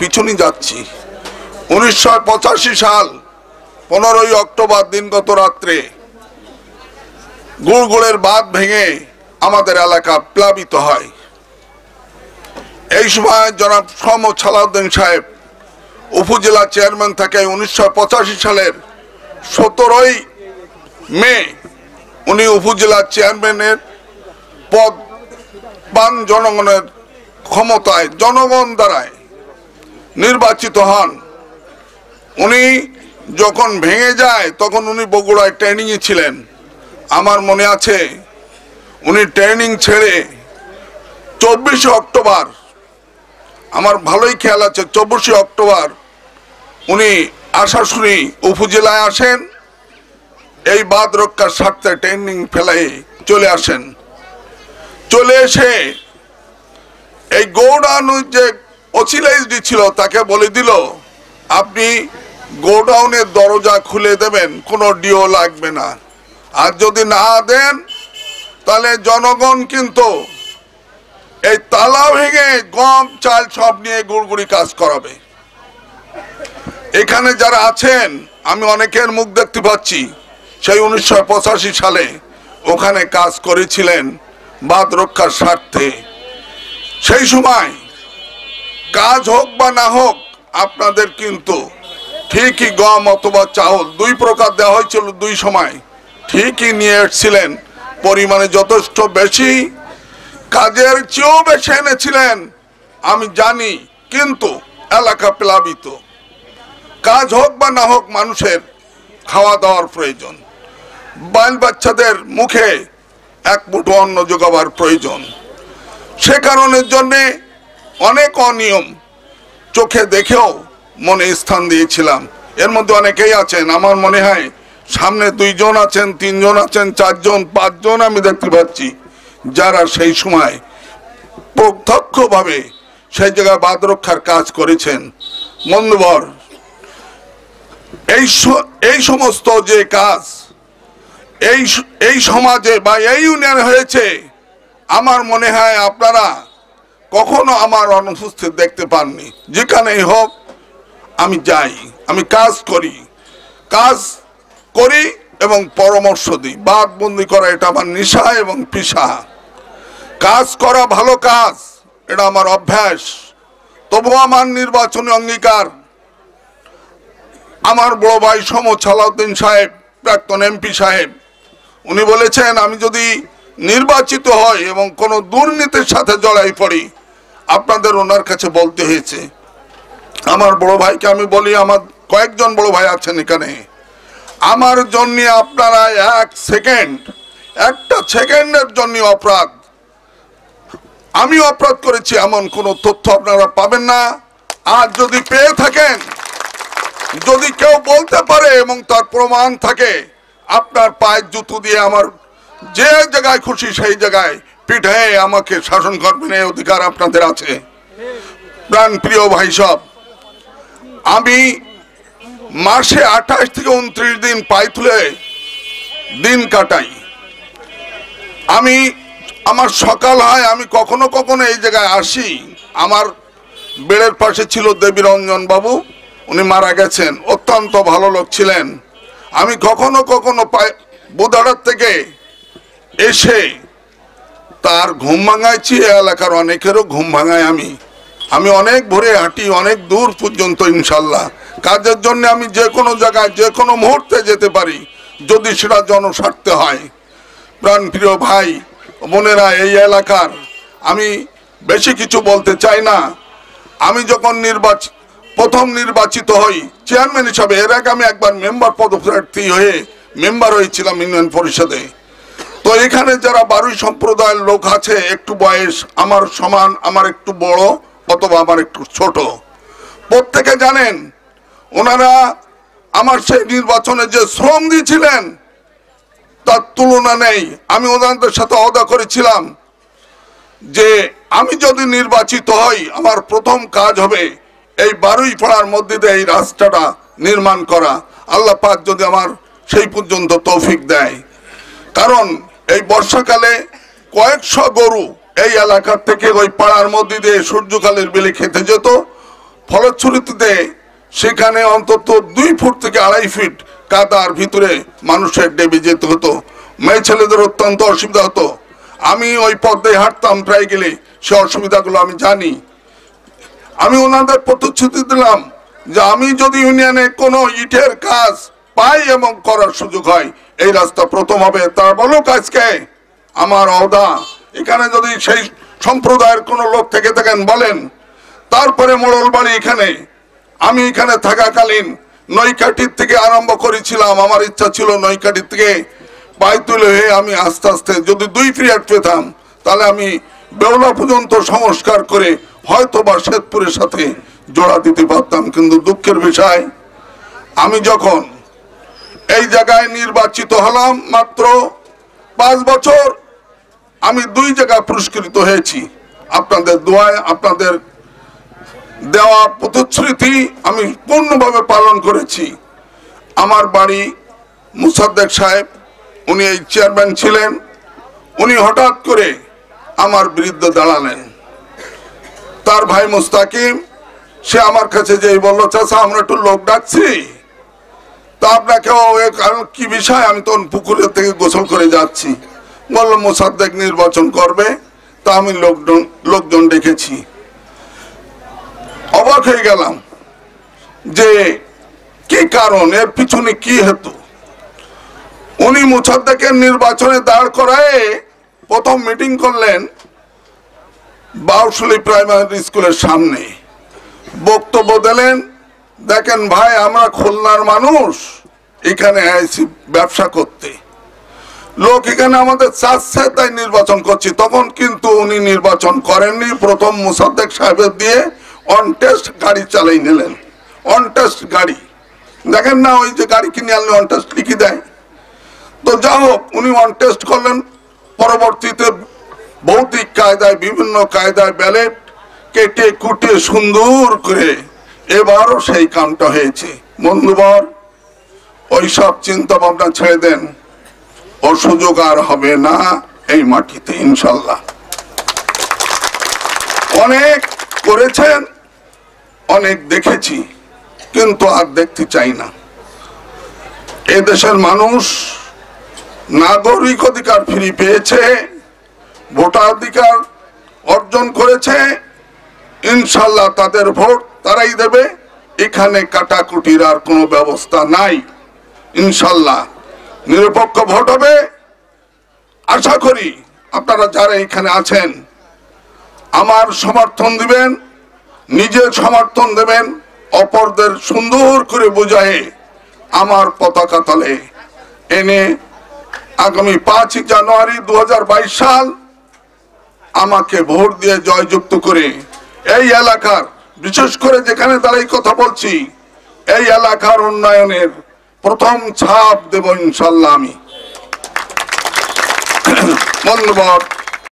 পিছনে যাচ্ছি। উনিশশো পঁচাশি সাল, পনেরোই অক্টোবর দিনগত রাত্রে গুড়গুড়ের বাঁধ ভেঙে আমাদের এলাকা প্লাবিত হয়। এই সময় জনাব সম সালাউদ্দিন সাহেব উপজেলা চেয়ারম্যান থাকে উনিশশো পঁচাশি সালের সতেরোই মে। উনি উপজেলা চেয়ারম্যানের পদ পান জনগণের ক্ষমতায়, জনগণ দ্বারায় নির্বাচিত হন। উনি যখন ভেঙে যায়, তখন উনি বগুড়ায় ট্রেনিংয়ে ছিলেন। আমার মনে আছে, উনি ট্রেনিং ছেড়ে চব্বিশে অক্টোবর, আমার ভালোই খেয়াল আছে, চব্বিশে অক্টোবর উনি আশাশুনি উপজেলায় আসেন, এই বাদ রক্ষার স্বার্থে ট্রেনিং ফেলাই চলে আসেন। চলে এসে এই গৌডাউন যে অচিলাইজডি ছিল, তাকে বলে দিল, আপনি গোডাউনের দরজা খুলে দেবেন, কোনো ডিও লাগবে না। আর যদি না দেন, তাহলে জনগণ কিন্তু এই তালা ভেঙে গম, চাল সব নিয়ে গুড়গুড়ি কাজ করাবে। এখানে যারা আছেন, আমি অনেকের মুখ দেখতে পাচ্ছি, সেই উনিশশো পঁচাশি সালে ওখানে কাজ করেছিলেন বাদ রক্ষার স্বার্থে। সেই সময় কাজ হোক বা না হোক, আপনাদের কিন্তু ঠিকই গম অথবা চাউল দুই প্রকার দেওয়া হয়েছিল দুই সময়। ঠিকই নিয়ে এসছিলেন, পরিমাণে যথেষ্ট বেশি। কাজের চেয়েও বেশি এনেছিলেন, আমি জানি, কিন্তু এলাকা প্লাবিত। কাজ হোক বা না হোক, মানুষের খাওয়া দাওয়ার প্রয়োজন। বাল বাচ্চাদের মুখে এক মুঠো অন্ন যোগাবার প্রয়োজন। সে কারণের জন্যে অনেক অনিয়ম চোখে দেখেও মনে স্থান দিয়েছিলাম। এর মধ্যে অনেকেই আছেন, আমার মনে হয় সামনে দুইজন আছেন, তিনজন আছেন, চারজন, পাঁচজন আমি দেখতে পাচ্ছি, যারা সেই সময় প্রত্যক্ষভাবে সেই জায়গায় বাদ রক্ষার কাজ করেছেন। বন্ধুবর, এই এই সমস্ত যে কাজ, এই এই সমাজে বা এই ইউনিয়নে হয়েছে, আমার মনে হয় আপনারা কখনো আমার অনুপস্থিত দেখতে পাননি। যেখানেই হোক, আমি যাই, আমি কাজ করি। কাজ করি এবং পরামর্শ দিই। বাঘবন্দি করা এটা আমার নিশা এবং পেশা। কাজ করা ভালো কাজ, এটা আমার অভ্যাস। তবু আমার নির্বাচনী অঙ্গীকার। আমার বড় ভাই সম সালাউদ্দিন সাহেব, প্রাক্তন এমপি সাহেব, উনি বলেছেন, আমি যদি নির্বাচিত হয় এবং কোনো দুর্নীতির সাথে জড়াই পড়ি আপনাদের ওনার কাছে বলতে হয়েছে। আমার বড় ভাইকে আমি বলি, আমার কয়েকজন বড় ভাই আছেন এখানে। আমার জন্য আপনারা এক সেকেন্ড, একটা সেকেন্ডের জন্য অপরাধ। আমি অপরাধ করেছি, এমন কোনো তথ্য আপনারা পাবেন না। আর যদি পেয়ে থাকেন, যদি কেউ বলতে পারে এবং তার প্রমাণ থাকে, আপনার পায়ের জুতো দিয়ে আমার যে জায়গায় খুশি সেই জায়গায় পিঠে আমাকে শাসন করবেন, এই অধিকার আপনাদের আছে। প্রাণ প্রিয় ভাই সব, আমি মাসে আঠাশ থেকে উনত্রিশ দিন পাই তুলে দিন কাটাই। আমি, আমার সকাল হয়, আমি কখনো কখনো এই জায়গায় আসি। আমার বেড়ের পাশে ছিল দেবী রঞ্জন বাবু, উনি মারা গেছেন, অত্যন্ত ভালো লোক ছিলেন। আমি কখনো কখনো পাই বুধাড়ার থেকে এসে তার ঘুম ভাঙাইছি এলাকার অনেকেরও ঘুম ভাঙাই আমি। আমি অনেক ভোরে হাঁটি, অনেক দূর পর্যন্ত ইনশাল্লাহ। কাজের জন্য আমি যে কোনো জায়গায়, যে কোনো মুহূর্তে যেতে পারি, যদি সেটা জনস্বার্থে হয়। প্রাণ প্রিয় ভাই, বোনেরা, এই এলাকার, আমি বেশি কিছু বলতে চাই না। আমি যখন নির্বাচিত প্রথম নির্বাচিত হই, চেয়ারম্যান হিসাবে, এর আগে আমি একবার মেম্বার পদপ্রার্থী হয়ে মেম্বার হয়েছিলাম ইউনিয়ন পরিষদে। তো এখানে যারা বারুই সম্প্রদায়ের লোক আছে, একটু বয়স, আমার সমান, আমার একটু বড় অথবা আমার একটু ছোট। প্রত্যেকে জানেন, ওনারা আমার সেই নির্বাচনে যে শ্রম দিয়েছিলেন, তার তুলনা নেই। আমি ওনাদের সাথে অদা করেছিলাম যে আমি যদি নির্বাচিত হই, আমার প্রথম কাজ হবে এই বারুই পাড়ার মধ্যে দিয়ে এই রাস্তাটা নির্মাণ করা। আল্লাহ পাক যদি আমার সেই পর্যন্ত তৌফিক দেয়। কারণ এই বর্ষাকালে কয়েকশো গরু এই এলাকার থেকে ওই পাড়ার মধ্যে দিয়ে সূর্যকালের বেলে খেতে যেত। ফলশ্রুতিতে সেখানে অন্তত দুই ফুট থেকে আড়াই ফিট কাদার ভিতরে মানুষের ডেবে যেতে হতো। মেয়ে ছেলেদের অত্যন্ত অসুবিধা হতো। আমি ওই পথে হাঁটতাম প্রায় গেলে সে অসুবিধাগুলো আমি জানি। আমি ওনাদের প্রতিশ্রুতি দিলাম যে আমি যদি ইউনিয়নে কোনো ইটের কাজ পাই এবং করার সুযোগ হয়। এই রাস্তা প্রথম হবে, তারা বলুক আজকে আমার অদা এখানে যদি সেই সম্প্রদায়ের কোনো লোক থেকে থাকেন, বলেন, তারপরে মোড়ল বাড়ি এখানে। আমি এখানে থাকাকালীন নৈকাটির থেকে আরম্ভ করেছিলাম, আমার ইচ্ছা ছিল নৈকাটির থেকে। পায়ে তুলে হয়ে আমি আস্তে আস্তে যদি দুই পিরিয়ড পেতাম, তাহলে আমি বেওলা পর্যন্ত সংস্কার করে হয়তো বা শেতপুরের সাথে জোড়া দিতে পারতাম। কিন্তু দুঃখের বিষয়, আমি যখন এই জায়গায় নির্বাচিত হলাম মাত্র পাঁচ বছর। আমি দুই জায়গায় পুরস্কৃত হয়েছি। আপনাদের দোয়ায়, আপনাদের দেওয়া প্রতিশ্রুতি আমি পূর্ণভাবে পালন করেছি। আমার বাড়ি মুসাদ্দেক সাহেব, উনি এই চেয়ারম্যান ছিলেন। উনি হঠাৎ করে আমার বিরুদ্ধে দাঁড়ালেন। তার ভাই মুস্তাকিম, সে আমার কাছে যেই বলল, চাচা, আমরা একটু লোক ডাকছি। তা আপনাকেও এ কারণ কি বিষয়? আমি তখন পুকুরের থেকে গোসল করে যাচ্ছি। বলল, মোসাদ্দেক নির্বাচন করবে। তা আমি লোকজন লোকজন ডেকেছি। অবাক হয়ে গেলাম যে কি কারণ? এর পিছনে কি হেতু? উনি মুসাদ্দেকের নির্বাচনে দাঁড় করায় প্রথম মিটিং করলেন বাউসুলি প্রাইমারি স্কুলের সামনে। বক্তব্য দিলেন দেখেন ভাই, আমরা খুলনার মানুষ, এখানে আইছি ব্যবসা করতে। লোক এখানে আমাদের চাচ্ছে, তাই নির্বাচন করছি। তখন কিন্তু উনি নির্বাচন করেননি, প্রথম মুসাদ্দেক সাহেবের দিয়ে অনটেস্ট গাড়ি চালাই নিলেন। অনটেস্ট গাড়ি। দেখেন না, ওই যে গাড়ি কিনে আনলে অন টেস্ট লিখে দেয়। তো যা হোক, উনি অনটেস্ট করলেন। পরবর্তীতে ভৌতিক কায়দায়, বিভিন্ন কায়দায় ব্যালেট কেটে কুটে সুন্দর করে এবারও সেই কামটা হয়েছে। বন্ধুবর ওই সব চিন্তা ভাবনা ছেড়ে দেন। ও সুযোগ আর হবে না এই মাটিতে, ইনশাল্লাহ। অনেক করেছেন, অনেক দেখেছি, কিন্তু আর দেখতে চাই না। দেশের মানুষ নাগরিক অধিকার ফিরে পেয়েছে, ভোটাধিকার অর্জন করেছে ইনশাল্লাহ তাদের ভোট তারাই দেবে। এখানে কাটাকুটির আর কোনো ব্যবস্থা নাই। ইনশাল্লাহ নিরপেক্ষ ভোট হবে। আশা করি আপনারা যারা এখানে আছেন, আমার সমর্থন দিবেন, নিজের সমর্থন দেবেন, অপরদের সুন্দর করে বোঝায় আমার পতাকা তলে এনে আগামী পাঁচই জানুয়ারি দু হাজার বাইশ সাল আমাকে ভোট দিয়ে জয়যুক্ত করে এই এলাকার, বিশেষ করে যেখানে দাঁড়াই কথা বলছি, এই এলাকার উন্নয়নের প্রথম ছাপ দেব ইনশাল্লাহ আমি। ধন্যবাদ।